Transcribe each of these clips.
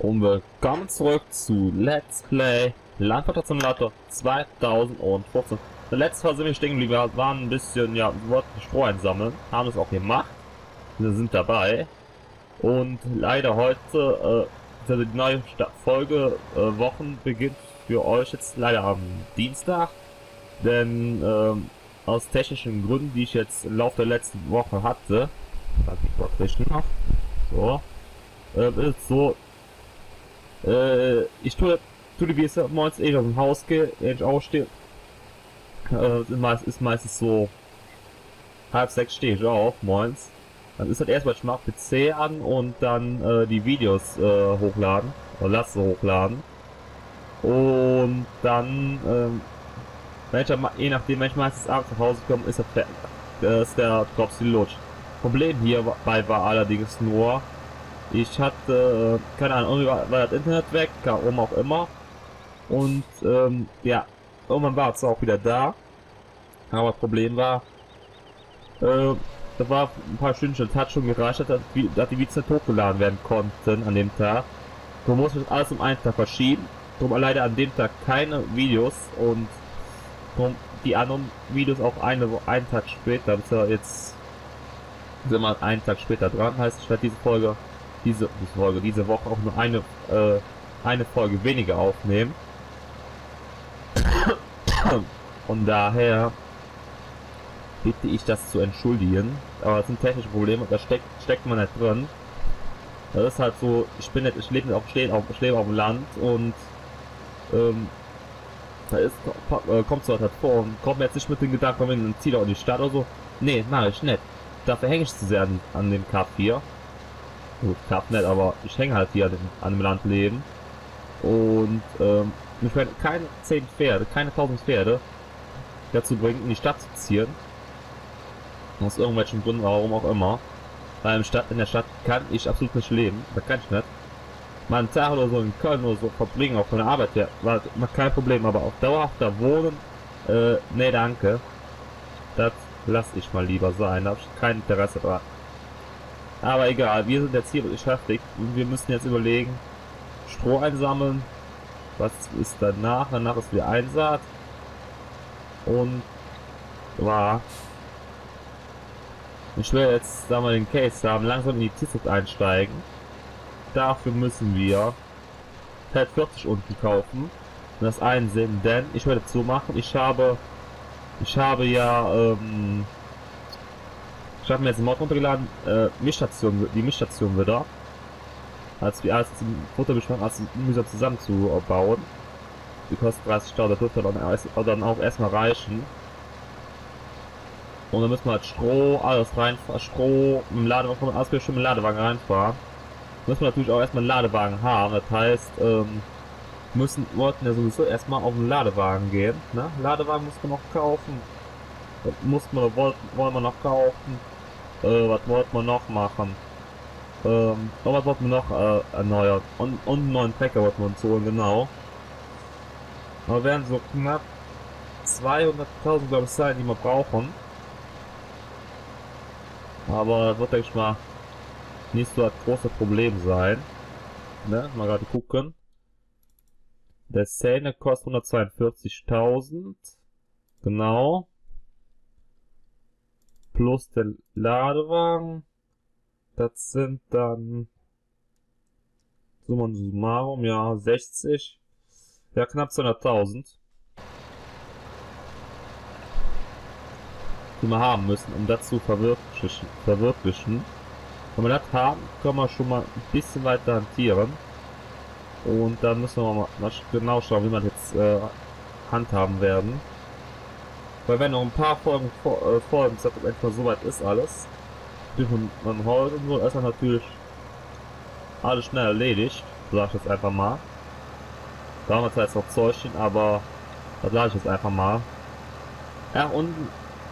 Und willkommen zurück zu Let's Play Landwirtschaft Simulator 2014. Der letzte Mal sind wir stehen geblieben, wir waren ein bisschen, ja, wollten Stroh einsammeln, haben es auch gemacht. Wir sind dabei. Und leider heute, äh, die neue Folge, äh, Wochen beginnt für euch jetzt leider am Dienstag. Denn, ähm, aus technischen Gründen, die ich jetzt im Laufe der letzten Woche hatte, ich noch, so, äh, ist so, äh, ich tue, tue wie es morgens eh aus dem Haus gehe, wenn ich aufstehe. Äh, ist, meist, ist meistens so halb sechs stehe ich auf, morgens. Dann ist halt erstmal, ich mache PC an und dann äh, die Videos äh, hochladen, oder lasse hochladen. Und dann, ähm, wenn ich dann, je nachdem, wenn ich meistens abends nach Hause komme, ist, der, äh, ist der Dropsy Lutsch. Problem hierbei war allerdings nur, ich hatte, äh, keine Ahnung, war, das Internet weg, warum auch immer. Und ähm, ja, irgendwann war es auch wieder da. Aber das Problem war, äh, da war ein paar Stündchen, das hat schon gereicht, dass dass die Videos nicht hochgeladen werden konnten an dem Tag. Du das alles um einen Tag verschieben. Drum leider an dem Tag keine Videos und die anderen Videos auch eine, einen Tag später, das jetzt sind wir einen Tag später dran, heißt ich werde diese Folge diese, Folge, diese Woche auch nur eine, äh, eine Folge weniger aufnehmen. Und daher bitte ich das zu entschuldigen. Aber das sind technische Probleme, da steckt, steckt man nicht drin. Das ist halt so, ich bin nicht, ich lebe auf, stehe auf, ich auf dem Land und ähm, da ist, äh, kommt so halt vor und kommt mir jetzt nicht mit dem Gedanken, wenn ein Ziel in die Stadt oder so. Nee, mache ich nicht. Dafür hänge ich zu sehr an, an dem K4. Gut, klappt nicht, aber ich hänge halt hier an dem, an dem Land leben. Und ähm, mich werden keine 10 Pferde, keine 1000 Pferde dazu bringen, in die Stadt zu ziehen. Aus irgendwelchen Gründen, warum auch immer. Weil im Stadt, in der Stadt kann ich absolut nicht leben. Da kann ich nicht. Mal einen Tag oder so in Köln oder so verbringen, auch von der Arbeit her, war kein Problem. Aber auf dauerhafter Wohnen, äh, nee, danke. Das lasse ich mal lieber sein. Da habe ich kein Interesse dran. Aber egal, wir sind jetzt hier beschäftigt und wir müssen jetzt überlegen, Stroh einsammeln. Was ist danach? Danach ist wieder Einsaat. Und war. Ich will jetzt, da wir den Case haben, langsam in die Zukunft einsteigen. Dafür müssen wir Feld 40 unten kaufen und das einsehen, denn ich werde so machen, ich habe ich habe ja ähm, ich habe mir jetzt einen Mod runtergeladen, äh, Mischstation, die Mischstation wieder. Als wir als im Futterbeschmack als mühsam zusammenzubauen. Die kostet 30 Dollar, das dürfte dann, dann auch erstmal reichen. Und dann müssen wir halt Stroh, alles reinfahren, Stroh, im Ladewagen, alles schon im Ladewagen reinfahren. Müssen wir natürlich auch erstmal einen Ladewagen haben, das heißt, ähm, müssen, wollten ja sowieso erstmal auf den Ladewagen gehen, ne? Ladewagen muss man noch kaufen. Das muss man, wollen wir noch kaufen. Äh, was wollten wir noch machen? Ähm, oh, was wollten wir noch äh, erneuern? Und, und einen neuen Packer wollten wir uns holen, genau. Aber werden so knapp 200.000 glaube ich sein, die wir brauchen. Aber das wird denke ich mal nicht so ein großes Problem sein. Ne, mal gerade gucken. Der Szene kostet 142.000. Genau plus der Ladewagen. Das sind dann summa summarum, ja, 60. Ja, knapp 200.000. Die wir haben müssen, um das zu verwirklichen. verwirklichen. Wenn wir das haben, können wir schon mal ein bisschen weiter hantieren. Und dann müssen wir mal, mal genau schauen, wie wir jetzt äh, handhaben werden. Weil wenn noch ein paar Folgen vor, äh, folgen, bis das etwa soweit ist alles, dürfen man heute so ist dann natürlich alles schnell erledigt, sag ich jetzt einfach mal. Da haben wir noch Zeugchen, aber das sage ich jetzt einfach mal. Ja, und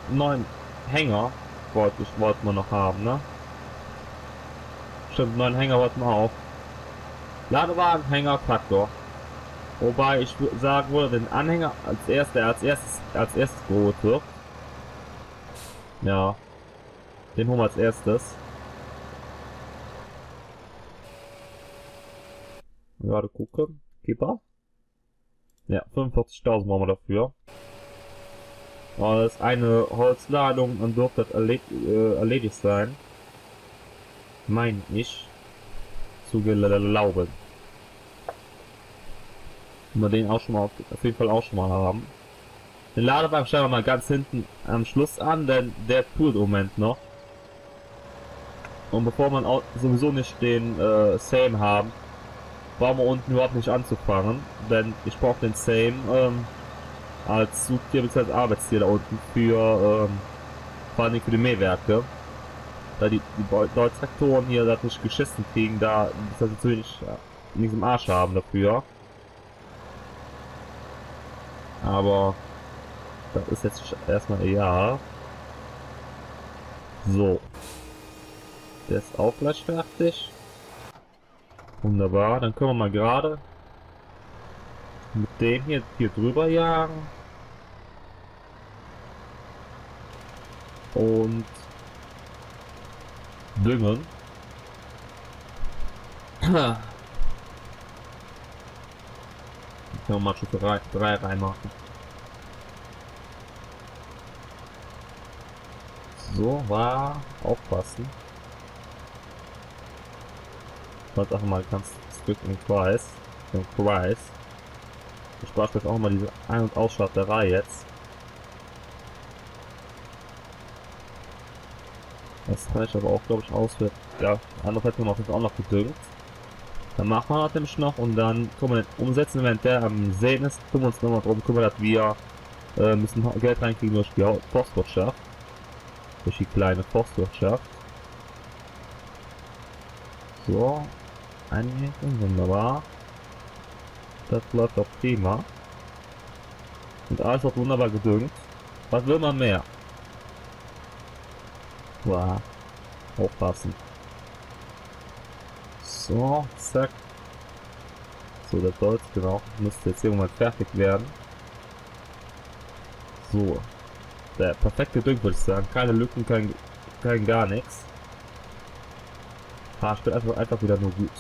einen neuen Hänger wollte ich wollten wir noch haben, ne? Stimmt, neuen Hänger wollten wir auch. Ladewagen, Hänger, Traktor. Wobei ich sagen würde, den Anhänger als erster, als erstes, als erstes geholt wird. Ja. Den holen wir als erstes. Gerade gucken. Keeper. Ja, 45.000 machen wir dafür. Aber das ist eine Holzladung und dürfte das erled äh, erledigt sein. Mein ich. Zu glauben. Wir den auch schon mal auf jeden Fall auch schon mal haben. Den Ladebank stellen wir mal ganz hinten am Schluss an, denn der tut im Moment noch. Und bevor man auch sowieso nicht den äh, Same haben, brauchen wir unten überhaupt nicht anzufangen, denn ich brauche den Same ähm, als Zugtier bzw. Arbeitstier da unten für ähm, vor allem für die Mähwerke. Da die, die Deutsch-Traktoren hier das nicht geschissen kriegen, da das zu wenig ja, nichts im Arsch haben dafür. Aber das ist jetzt erstmal ja. So. Der ist auch gleich fertig. Wunderbar, dann können wir mal gerade mit dem hier, hier drüber jagen. Und düngen. Können wir mal Stufe 3 reinmachen. So, war aufpassen. Warte auch mal ganz strikt im Kreis. Im Kreis. Ich brauche jetzt auch mal diese Ein- und Ausschalterei jetzt. Das reicht aber auch, glaube ich, aus für... Ja, andere hätten wir auch noch gedüngt. Dann machen wir natürlich noch und dann können wir den umsetzen, wenn der am Sehen ist, kümmern wir uns nochmal darum kümmern, dass wir äh, müssen Geld reinkriegen durch die Forstwirtschaft. Durch die kleine Forstwirtschaft. So, einhängen, wunderbar. Das läuft doch prima. Und alles wird wunderbar gedüngt. Was will man mehr? Wow. Aufpassen. So, zack. So, der Holz, genau. Müsste jetzt irgendwann fertig werden. So. Der perfekte Dünk, würde ich sagen. Keine Lücken, kein, kein gar nichts. Ich bin einfach, einfach wieder nur gut.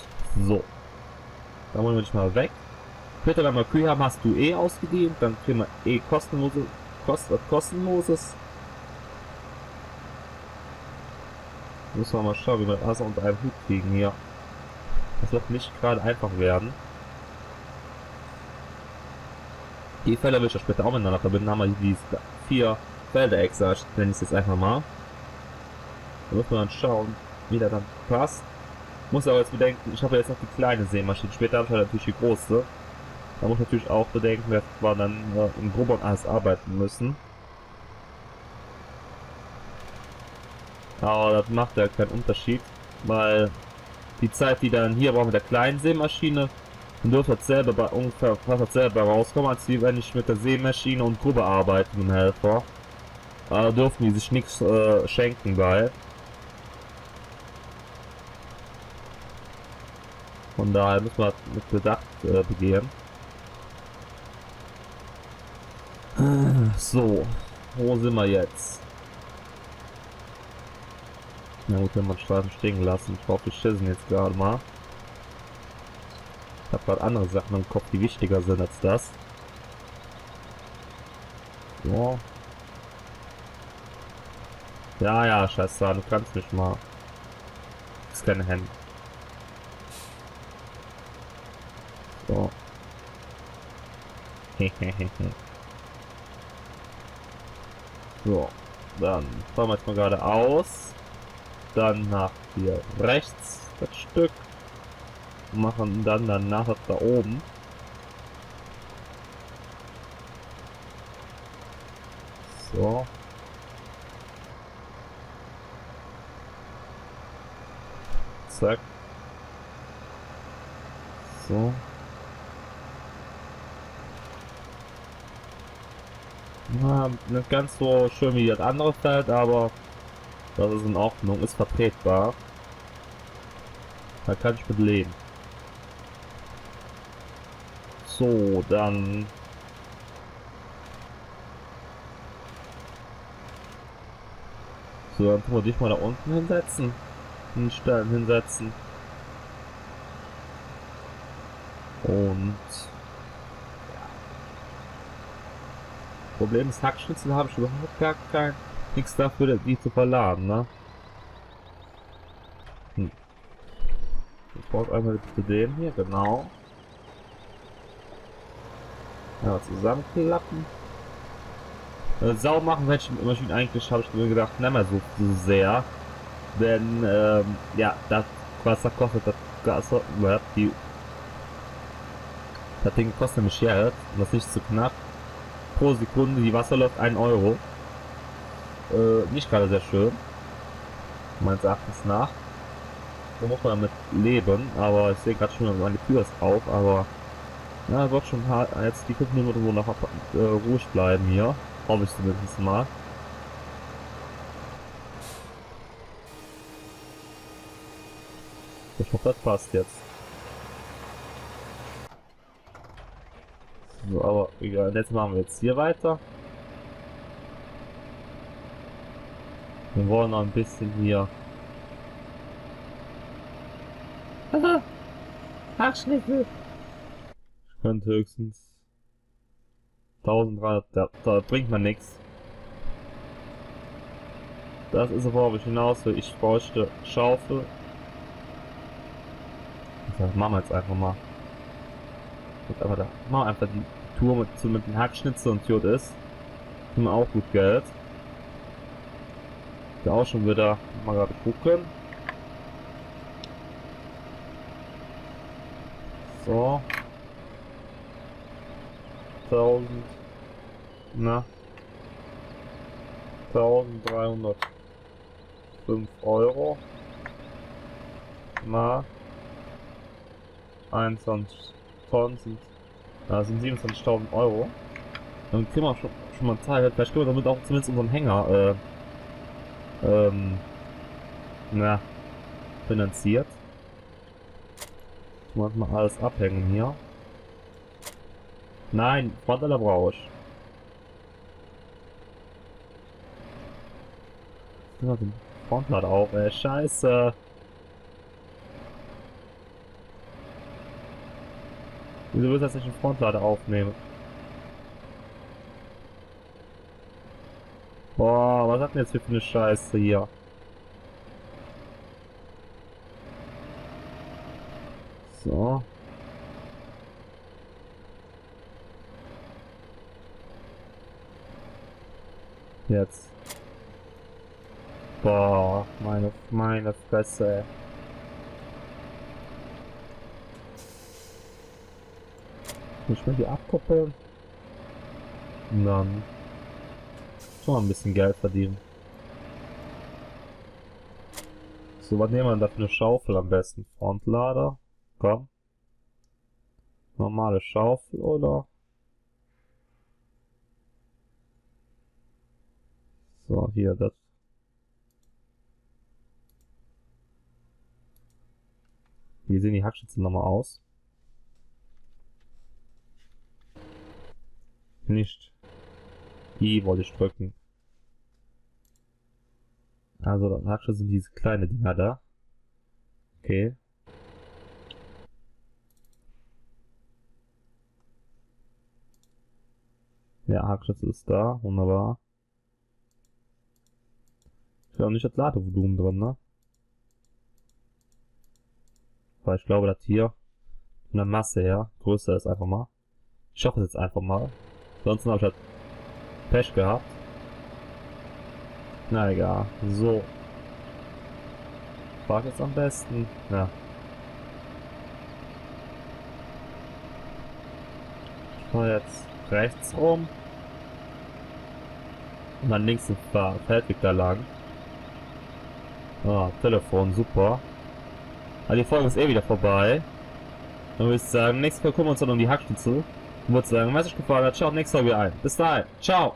So. Dann wollen wir dich mal weg. Später, wenn wir Kühe haben, hast du eh ausgegeben. Dann kriegen wir eh kostenlose, kost, kostenloses. Müssen wir mal schauen, wie wir das unter einem Hut kriegen hier. Das wird nicht gerade einfach werden. Die Felder will ich ja später auch miteinander verbinden. Haben wir die vier Felder extra, nenne ich es jetzt einfach mal. Da muss man dann schauen, wie der dann passt. Muss aber jetzt bedenken, ich habe jetzt noch die kleine Sämaschine. Später habe ich natürlich die große. Da muss natürlich auch bedenken, dass wir dann äh, im Grobern alles arbeiten müssen. Aber das macht ja keinen Unterschied, weil die Zeit, die dann hier brauchen mit der kleinen Sämaschine, dann dürfte das selber bei ungefähr fast dasselbe rauskommen, als wenn ich mit der Sämaschine und Grube arbeite mit dem Helfer. Da dürfen die sich nichts äh, schenken bei. Von daher müssen wir mit Bedacht äh, begehen. So, wo sind wir jetzt? Na gut, wenn man Straßen stehen lassen. Ich hoffe, wir schießen jetzt gerade mal. Ich habe gerade andere Sachen im Kopf, die wichtiger sind als das. So. Ja, ja, scheiße, du kannst mich mal. Das ist keine Hände. So. so, dann fahren wir jetzt mal geradeaus. Dann nach hier rechts das Stück. Machen dann danach da oben. So. Zack. So. Na, nicht ganz so schön wie das andere Feld, aber das ist in Ordnung, ist vertretbar. Da kann ich mit leben. So, dann... So, dann tun wir dich mal da unten hinsetzen. Hinstellen, hinsetzen. Und Problem ist, Hackschnitzel habe ich überhaupt gar kein nichts dafür, die zu verladen, ne? Hm. Ich brauche einmal zu dem hier, genau. Ja, zusammenklappen. Äh, sau machen welche Maschinen eigentlich, habe ich mir gedacht, nicht mehr so, so sehr. Denn, ähm, ja, das Wasser kostet das Gas, die das Ding kostet nämlich und das nicht zu knapp. Pro Sekunde, die Wasser läuft 1 Euro. Äh, nicht gerade sehr schön. Meines Erachtens nach. Da muss man damit leben, aber ich sehe gerade schon, meine Tür ist auf, aber ja, wird schon hart, jetzt die 5 Minuten wo noch äh, ruhig bleiben hier. Hoffe ich zumindest mal. Ich hoffe, das passt jetzt. So, aber egal, jetzt machen wir jetzt hier weiter. Wir wollen noch ein bisschen hier. Haha! Haarschnitte! Ich könnte höchstens 1300, da, da bringt man nichts. Das ist aber, worauf ich hinaus will. Ich bräuchte Schaufel. Das machen wir jetzt einfach mal. Gut, aber da machen wir einfach die Tour mit, mit dem Hackschnitzel und Tür ist. Tun wir auch gut Geld. Da auch schon wieder mal gerade gucken. So. 1000. Na. 1305 Euro. Na. 21 Tonnen sind das sind 27.000 Euro. Dann kriegen wir schon, schon mal Zeit. Vielleicht können wir damit auch zumindest unseren Hänger, äh, ähm, na, finanziert. Ich mal alles abhängen hier. Nein, Frontaler brauche ich. Den Frontlader auf, ey, scheiße. Wieso willst du, dass ich einen Frontlader aufnehme? Boah, was hat denn jetzt hier für eine Scheiße hier? So. Jetzt. Boah, meine, meine Fresse. Nicht mehr die abkoppeln. Dann schon mal ein bisschen Geld verdienen. So, was nehmen wir da für eine Schaufel am besten? Frontlader? Komm. Normale Schaufel oder? So, hier, das. Wie sehen die Hackschützen nochmal aus? Nicht. I wollte ich drücken. Also, Hackschuss sind diese kleine Dinger da. Okay. Ja, Hackschutz ist da, wunderbar. Ich habe nicht das Ladevolumen drin, ne? Weil ich glaube, das hier von der Masse her größer ist einfach mal. Ich hoffe es jetzt einfach mal. Ansonsten habe ich halt Pech gehabt. Na egal. So. War jetzt am besten. Ja. Ich fahr jetzt rechts rum. Und dann links ein Feldweg da lang. Ah, Telefon, super. Aber die Folge ist eh wieder vorbei. Dann würde ich sagen, nächstes Mal gucken wir uns dann um die Hackstütze. Ich würde sagen, was euch gefallen hat, schaut nächstes Mal wieder ein. Bis dahin. Ciao.